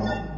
Oh.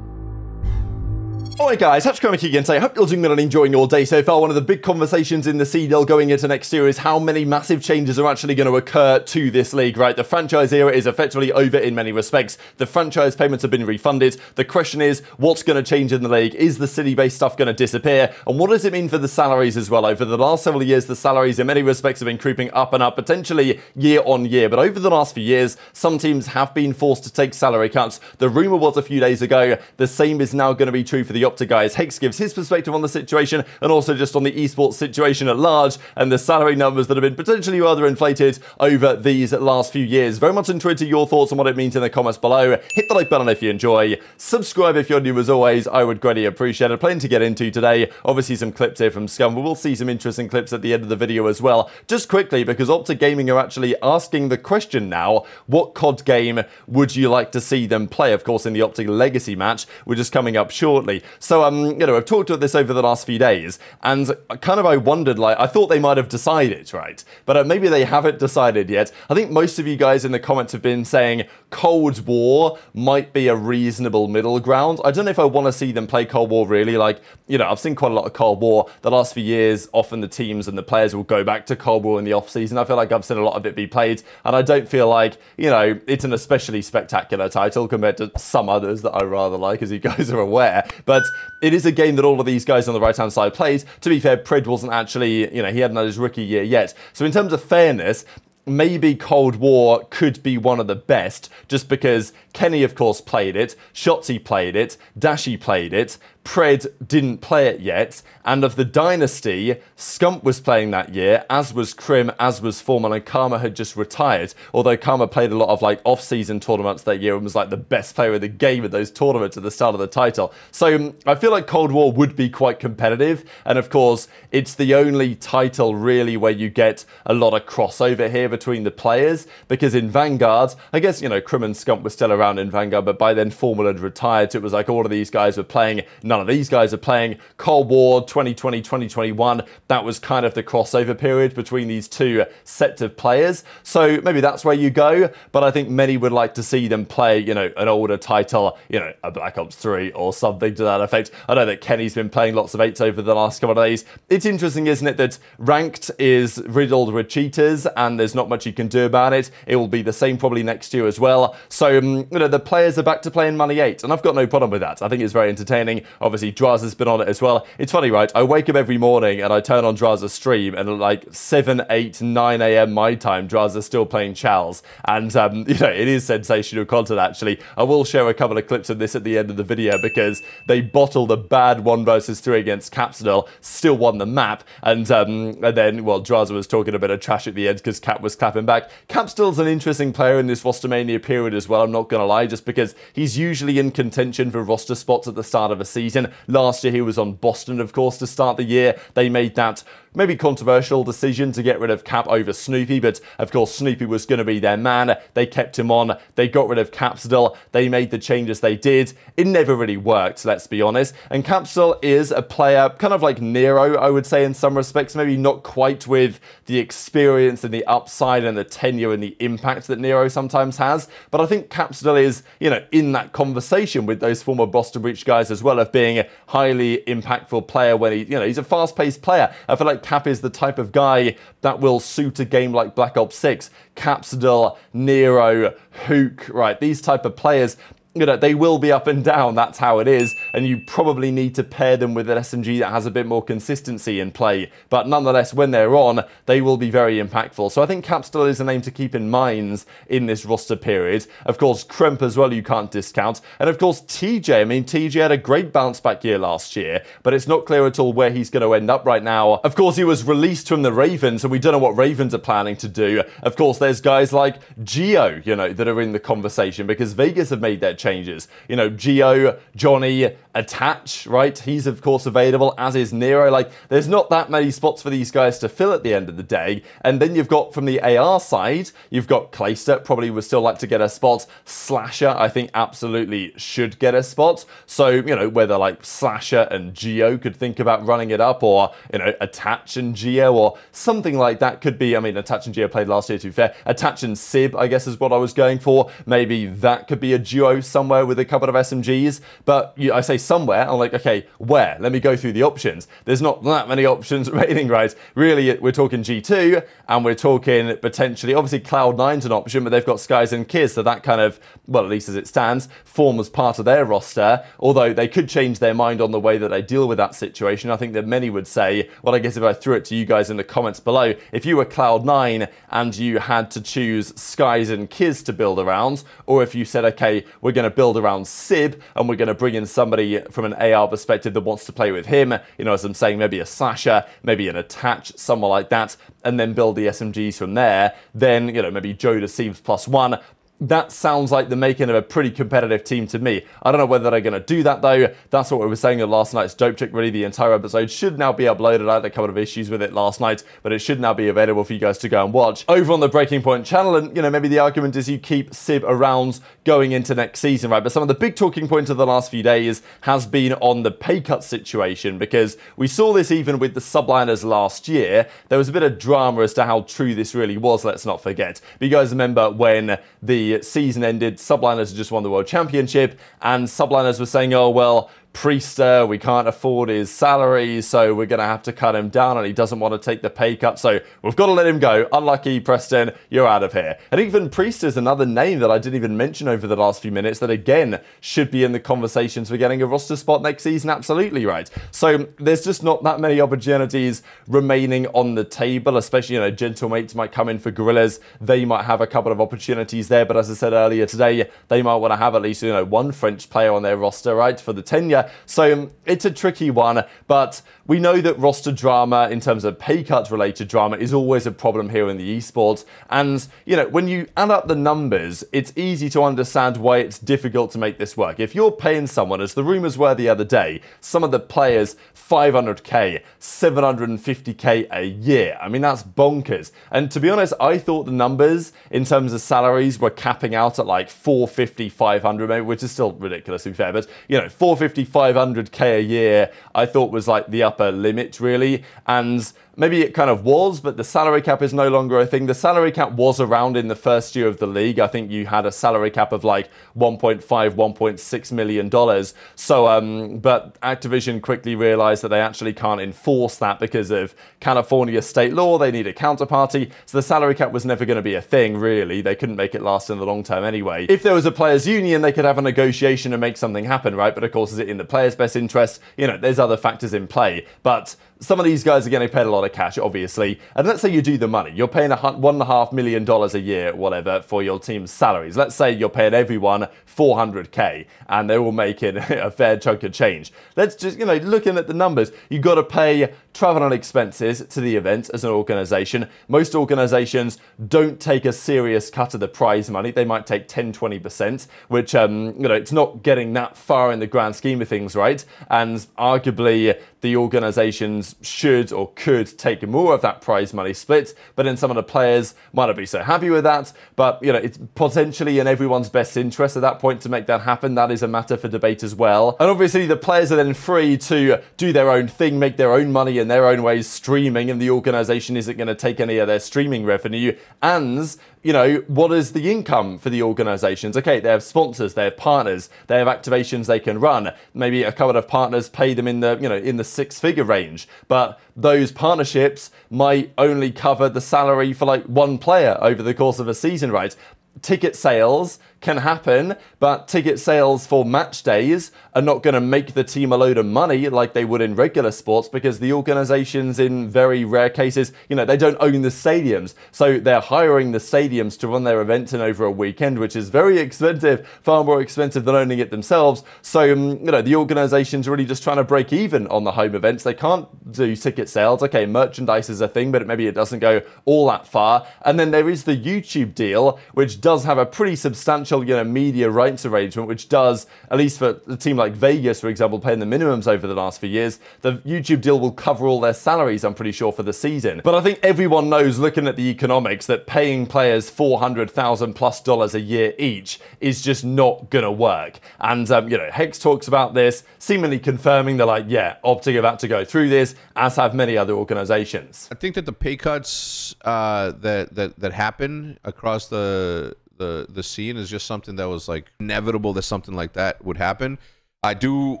Alright guys, Hatch Comic again today. Hope you're doing well and enjoying your day so far. One of the big conversations in the CDL going into next year is how many massive changes are actually going to occur to this league, right? The franchise era is effectively over in many respects. The franchise payments have been refunded. The question is, what's going to change in the league? Is the city-based stuff going to disappear? And what does it mean for the salaries as well? Over the last several years, the salaries in many respects have been creeping up and up, potentially year on year. But over the last few years, some teams have been forced to take salary cuts. The rumour was a few days ago, the same is now going to be true for the OpTic guys. Hex gives his perspective on the situation and also just on the esports situation at large and the salary numbers that have been potentially rather inflated over these last few years. Very much interested your thoughts on what it means in the comments below. Hit the like button if you enjoy. Subscribe if you're new as always. I would greatly appreciate it. Plenty to get into today. Obviously some clips here from Scump. But We will see some interesting clips at the end of the video as well. Just quickly, because OpTic Gaming are actually asking the question now, what COD game would you like to see them play? Of course, in the Optic Legacy match, which is coming up shortly. So, um, you know, I've talked about this over the last few days, and kind of I wondered, like, I thought they might have decided, right? But uh, maybe they haven't decided yet. I think most of you guys in the comments have been saying Cold War might be a reasonable middle ground. I don't know if I want to see them play Cold War really. Like, you know, I've seen quite a lot of Cold War the last few years. Often the teams and the players will go back to Cold War in the off season. I feel like I've seen a lot of it be played, and I don't feel like, you know, it's an especially spectacular title compared to some others that I rather like, as you guys are aware. But it is a game that all of these guys on the right-hand side played. To be fair, Pred wasn't actually, you know, he hadn't had his rookie year yet. So in terms of fairness, maybe Cold War could be one of the best, just because Kenny, of course, played it, Shotzzy played it, Dashy played it, Pred didn't play it yet, and of the Dynasty, Scump was playing that year, as was Crim, as was Formal, and Karma had just retired. Although Karma played a lot of like off-season tournaments that year and was like the best player of the game at those tournaments at the start of the title. So um, I feel like Cold War would be quite competitive, and of course, it's the only title really where you get a lot of crossover here between the players, because in Vanguard, I guess, you know, Crim and Scump were still around in Vanguard, but by then Formal had retired, so it was like all of these guys were playing None of these guys are playing Cold War 2020 2021. That was kind of the crossover period between these two sets of players. So maybe that's where you go. But I think many would like to see them play, you know, an older title, you know, a Black Ops 3 or something to that effect. I know that Kenny's been playing lots of eights over the last couple of days. It's interesting, isn't it, that ranked is riddled with cheaters and there's not much you can do about it. It will be the same probably next year as well. So, um, you know, the players are back to playing Money 8, and I've got no problem with that. I think it's very entertaining. Obviously, Draz has been on it as well. It's funny, right? I wake up every morning and I turn on Draz's stream, and at like 7, 8, 9 a.m. my time, Draz is still playing Chals. And, um, you know, it is sensational content, actually. I will share a couple of clips of this at the end of the video because they bottled a bad 1 versus 3 against Capsidel, still won the map, and, um, and then, well, Draz was talking a bit of trash at the end because Cap was clapping back. Capsidel's an interesting player in this Rostermania period as well, I'm not going to lie, just because he's usually in contention for roster spots at the start of a season. Last year he was on Boston, of course, to start the year. They made that maybe controversial decision to get rid of Cap over Snoopy, but of course Snoopy was going to be their man. They kept him on. They got rid of Capsidel. They made the changes they did. It never really worked, let's be honest. And Capsidel is a player kind of like Nero, I would say, in some respects. Maybe not quite with the experience and the upside and the tenure and the impact that Nero sometimes has. But I think Capsidel is, you know, in that conversation with those former Boston Breach guys as well of being a highly impactful player when he, you know, he's a fast-paced player. I feel like Cap is the type of guy that will suit a game like Black Ops 6. Capsidel, Nero, Hook, right? These type of players you know, they will be up and down, that's how it is, and you probably need to pair them with an SMG that has a bit more consistency in play. But nonetheless, when they're on, they will be very impactful. So I think Capsidel is a name to keep in mind in this roster period. Of course, Cremp as well, you can't discount. And of course, TJ, I mean, TJ had a great bounce back year last year, but it's not clear at all where he's going to end up right now. Of course, he was released from the Ravens, and we don't know what Ravens are planning to do. Of course, there's guys like Geo, you know, that are in the conversation because Vegas have made their changes. You know, Geo, Johnny, Attach, right? He's of course available, as is Nero. Like, there's not that many spots for these guys to fill at the end of the day. And then you've got from the AR side, you've got Clayster, probably would still like to get a spot. Slasher, I think absolutely should get a spot. So, you know, whether like Slasher and Geo could think about running it up, or, you know, Attach and Geo, or something like that could be, I mean, Attach and Geo played last year, to be fair. Attach and Sib, I guess, is what I was going for. Maybe that could be a duo somewhere with a couple of SMGs, but you, I say somewhere, I'm like, okay, where? Let me go through the options. There's not that many options remaining, right? Really, we're talking G2, and we're talking potentially, obviously Cloud9's an option, but they've got Skyz and Kiz, so that kind of, well, at least as it stands, forms part of their roster, although they could change their mind on the way that they deal with that situation. I think that many would say, well, I guess if I threw it to you guys in the comments below, if you were Cloud9 and you had to choose Skyz and Kiz to build around, or if you said, okay, we're going to build around Sib and we're going to bring in somebody from an AR perspective that wants to play with him, you know, as I'm saying, maybe a slasher, maybe an attach, someone like that, and then build the SMGs from there, then, you know, maybe Joe deceives plus one, that sounds like the making of a pretty competitive team to me. I don't know whether they're going to do that though. That's what we were saying in last night's Dope Check. Really, the entire episode should now be uploaded. I had a couple of issues with it last night, but it should now be available for you guys to go and watch over on the Breaking Point channel. And, you know, maybe the argument is you keep Sib around going into next season, right? But some of the big talking points of the last few days has been on the pay cut situation because we saw this even with the subliners last year. There was a bit of drama as to how true this really was, let's not forget. But you guys remember when the season ended, Subliners had just won the World Championship, and Subliners were saying, oh, well, Priestahh, we can't afford his salary, so we're going to have to cut him down, and he doesn't want to take the pay cut, so we've got to let him go. Unlucky, Preston, you're out of here. And even Priestahh is another name that I didn't even mention over the last few minutes that, again, should be in the conversations for getting a roster spot next season, absolutely right. So there's just not that many opportunities remaining on the table, especially, you know, Gentlemates might come in for Guerrillas. They might have a couple of opportunities there, but as I said earlier today, they might want to have at least, you know, one French player on their roster, right, for the tenure so um, it's a tricky one, but we know that roster drama in terms of pay cut related drama is always a problem here in the esports. And, you know, when you add up the numbers, it's easy to understand why it's difficult to make this work. If you're paying someone, as the rumors were the other day, some of the players 500k, 750k a year. I mean, that's bonkers. And to be honest, I thought the numbers in terms of salaries were capping out at like 450, 500 maybe, which is still ridiculous to be fair, but you know, 450, 500k a year, I thought was like the upper limit really. And maybe it kind of was, but the salary cap is no longer a thing. The salary cap was around in the first year of the league. I think you had a salary cap of like 1.5, 1.6 million dollars. So, um, but Activision quickly realized that they actually can't enforce that because of California state law. They need a counterparty. So the salary cap was never going to be a thing, really. They couldn't make it last in the long term anyway. If there was a players' union, they could have a negotiation and make something happen, right? But of course, is it in the players' best interest? You know, there's other factors in play. But some of these guys are getting paid a lot of cash, obviously. And let's say you do the money. You're paying a one and a half million dollars a year, whatever, for your team's salaries. Let's say you're paying everyone 400k and they're all making a fair chunk of change. Let's just, you know, looking at the numbers, you've got to pay travel and expenses to the event as an organization. Most organizations don't take a serious cut of the prize money. They might take 10, 20%, which, um, you know, it's not getting that far in the grand scheme of things, right? And arguably, the organizations should or could take more of that prize money split, but then some of the players might not be so happy with that. But you know, it's potentially in everyone's best interest at that point to make that happen. That is a matter for debate as well. And obviously, the players are then free to do their own thing, make their own money in their own ways, streaming, and the organization isn't going to take any of their streaming revenue. And you know, what is the income for the organizations? Okay, they have sponsors, they have partners, they have activations they can run. Maybe a couple of partners pay them in the, you know, in the six figure range. But those partnerships might only cover the salary for like one player over the course of a season, right? Ticket sales can happen, but ticket sales for match days are not going to make the team a load of money like they would in regular sports because the organizations, in very rare cases, you know, they don't own the stadiums. So they're hiring the stadiums to run their events in over a weekend, which is very expensive, far more expensive than owning it themselves. So, um, you know, the organization's really just trying to break even on the home events. They can't do ticket sales. Okay, merchandise is a thing, but maybe it doesn't go all that far. And then there is the YouTube deal, which does have a pretty substantial you know, media rights arrangement, which does, at least for a team like Vegas, for example, paying the minimums over the last few years, the YouTube deal will cover all their salaries, I'm pretty sure, for the season. But I think everyone knows, looking at the economics, that paying players 400,000 plus dollars a year each is just not gonna work. And, um, you know, Hex talks about this, seemingly confirming they're like, yeah, Optic about to go through this, as have many other organizations. I think that the pay cuts uh, that, that, that happen across the the the scene is just something that was like inevitable that something like that would happen. I do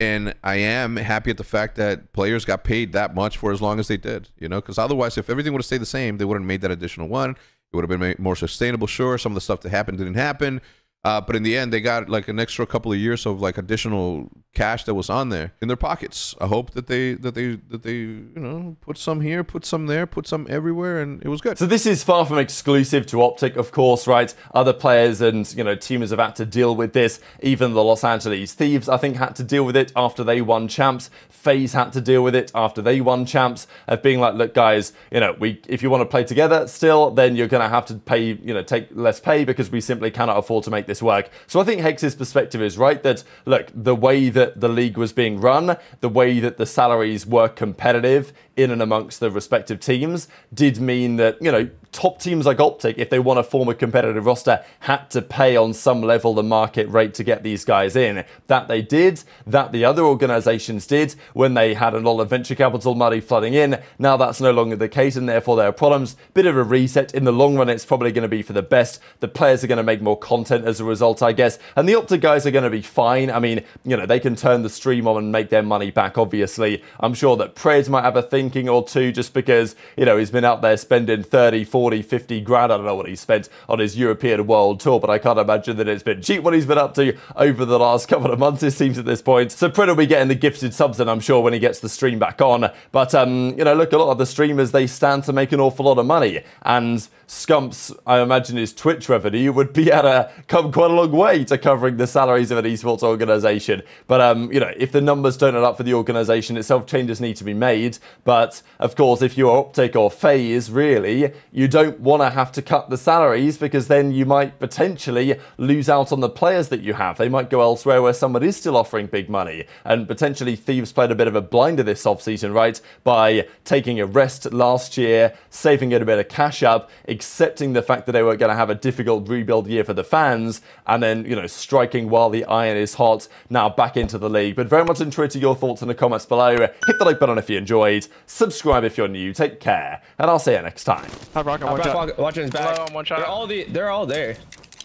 and I am happy at the fact that players got paid that much for as long as they did, you know, because otherwise, if everything would have stayed the same, they wouldn't have made that additional one. It would have been more sustainable. Sure, some of the stuff that happened didn't happen, uh, but in the end, they got like an extra couple of years of like additional cash that was on there in their pockets. I hope that they that they that they you know put some here, put some there, put some everywhere, and it was good. So this is far from exclusive to Optic, of course, right? Other players and you know teams have had to deal with this. Even the Los Angeles Thieves, I think, had to deal with it after they won champs. FaZe had to deal with it after they won champs of being like, look, guys, you know, we if you want to play together still, then you're going to have to pay, you know, take less pay because we simply cannot afford to make this work. So I think Hex's perspective is right that, look, the way that the league was being run, the way that the salaries were competitive in and amongst the respective teams did mean that, you know, top teams like Optic, if they want to form a competitive roster, had to pay on some level the market rate to get these guys in. That they did, that the other organizations did when they had a lot of venture capital money flooding in. Now that's no longer the case, and therefore there are problems. Bit of a reset. In the long run, it's probably going to be for the best. The players are going to make more content as a result, I guess. And the Optic guys are going to be fine. I mean, you know, they can turn the stream on and make their money back, obviously. I'm sure that Pred might have a thinking or two just because, you know, he's been out there spending 30, 40 40, 50 grand. I don't know what he spent on his European World Tour, but I can't imagine that it's been cheap what he's been up to over the last couple of months, it seems at this point. So Pred will be getting the gifted subs, and I'm sure when he gets the stream back on. But, um, you know, look, a lot of the streamers, they stand to make an awful lot of money. And Scumps, I imagine his Twitch revenue would be at a come quite a long way to covering the salaries of an esports organization. But, um, you know, if the numbers don't add up for the organization itself, changes need to be made. But, of course, if you're Optic or FaZe, really, you don't want to have to cut the salaries because then you might potentially lose out on the players that you have. They might go elsewhere where someone is still offering big money. And potentially Thieves played a bit of a blinder this offseason, right? By taking a rest last year, saving it a bit of cash up, accepting the fact that they were going to have a difficult rebuild year for the fans, and then, you know, striking while the iron is hot, now back into the league. But very much interested to your thoughts in the comments below. Hit the like button if you enjoyed, subscribe if you're new, take care, and I'll see you next time. Top rock, one shot. Watching his back. Hello, one shot. They're all the. They're all there.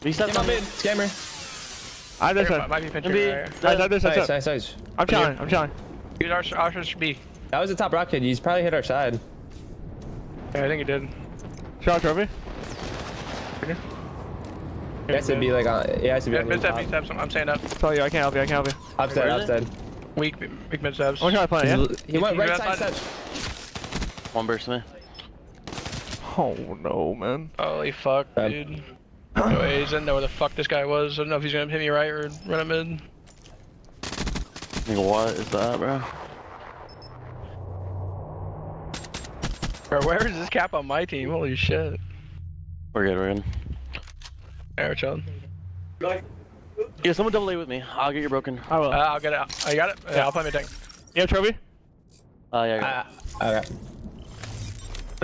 Reset Get my mid. Scammer. I this Might, might be pinching right here. Nice, nice, nice, Nice, nice. nice, nice. I'm chilling. I'm chilling. Dude, our, our should be. That was the top rocket. He's probably hit our side. Yeah, I think he did. Shot trophy. He has to be like on. He has to be Yeah, on mid the step, top. mid steps. I'm, I'm saying up. Tell you, I can't help you. I can't help you. Upstead, upstead. Weak, weak mid steps. I'm trying to play, yeah? He's- He went You right got side side? steps. One burst me. Oh no, man. Holy fuck, Um, dude. No ways. I didn't know where the fuck this guy was. I don't know if he's gonna hit me right or run him in. What is that, bro? Bro, where is this cap on my team? Holy shit. We're good, we're good. Alright, chillin'. Yeah, someone double A with me. I'll get you broken. I will. Uh, I'll get it. I got it. Yeah, I'll play my tank. you have trophy? Uh, yeah, I got Ah, okay.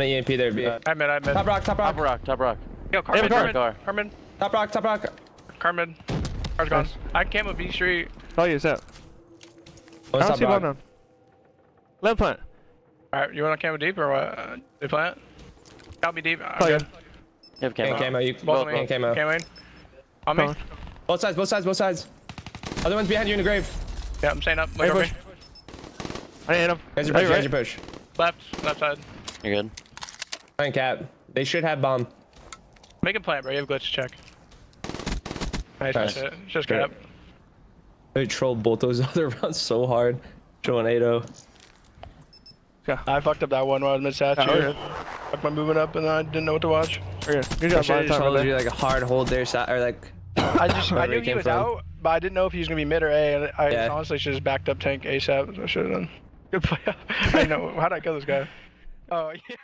One EMP there. B. I mid, I mid. Top rock, top Top rock. rock, top rock. Yo, Carmen, Carmen, car. Carmen, Top rock, top rock. Carmen. Car's gone. I can camo B Street. Oh, you set. One I don't see one rock. on. Let him plant. Alright, you want to camo deep or what? They plant? Got me deep. Oh, yeah. You have And camo. camo. You Both both of me. camo. Camo in. On me. Both sides, both sides, both sides. Other one's behind you in the grave. Yeah, I'm staying up. Hey, Look push. me. I didn't hit him. Guys, your push, right. guys, your push. Left, left side. You're good. Fine cap. They should have bomb. Make a plant, bro. You have glitch check. Nice, Nice. shit. Just Great. cap. I trolled both those other rounds so hard. Showing 8 I fucked up that one while I was mid Yeah, we're statue. Fucked my movement up and I didn't know what to watch. We're good. Good I should have just Time told you like a hard hold there, side, or like. I just I knew he he was from. out, but I didn't know if he was gonna be mid or A, and I Yeah. honestly should have just backed up tank ASAP. I should have done. Good play. I know how would I kill this guy? Oh yeah.